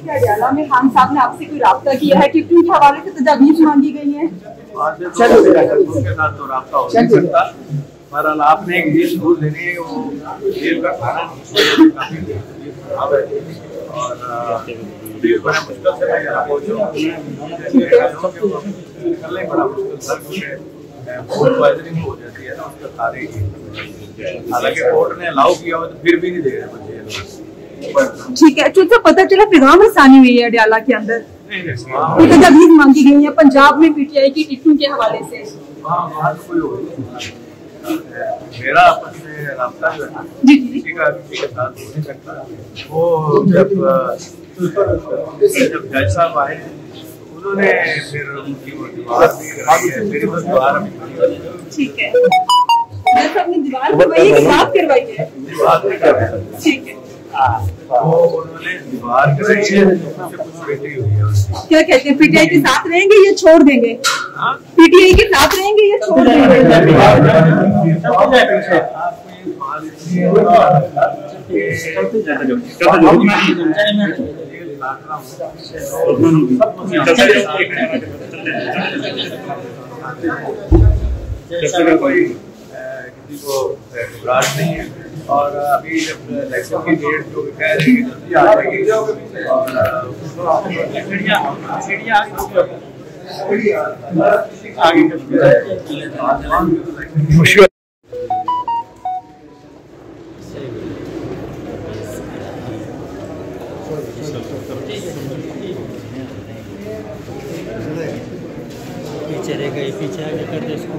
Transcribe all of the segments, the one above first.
कि अडियाला में खान साहब ने आपसे कोई रब्ता किया है टिप्पणी के हवाले से तजावीज मांगी गई है? आज तो तो हो बहरहाल आपने एक डिश दूर देनी है वो जेल का खाना काफ़ी खराब है। और बड़ा मुश्किल से मैं यहाँ पहुँचा निकलने बड़ा मुश्किल फ़ूड पॉइजनिंग हो जाती है ना उसका सारे हालाँकि कोर्ट ने अलाउ किया हो तो फिर भी नहीं दे रहे बच्चे। ठीक है चूँकि पता चला पैगाम रसानी हुई है अडियाला के अंदर। तजावीज मांगी गई है पंजाब में पीटीआई की टिप्पणी के हवाले से। तो हो मेरा आपस में है ना जी हो वो जब जब जज साहब आए उन्होंने फिर उनकी वो दीवार है फिर वो दीवार है। ठीक है। अपनी दीवार करवाई है। है? रहे ठीक है। वो उन्होंने दीवार कराई है उससे कुछ बेटी हुई है उसकी क्या कहते हैं पीटीआई के साथ रहेंगे या छोड़ देंगे हाँ? पीटीआई के साथ रहेंगे। या छोड़ देंगे किसी को घबराहट नहीं है और अभी जब इलेक्शन की डेट जो कह रहे हैं जल्दी आ जाएगी और अ, आगे मुश्किल पीछे रह गई पीछे आगे कर दे इसको।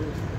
you.